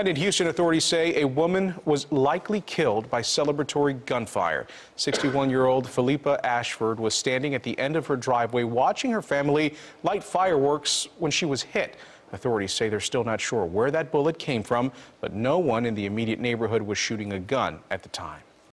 And in Houston, authorities say a woman was likely killed by celebratory gunfire. 61-year-old Philippa Ashford was standing at the end of her driveway watching her family light fireworks when she was hit. Authorities say they're still not sure where that bullet came from, but no one in the immediate neighborhood was shooting a gun at the time.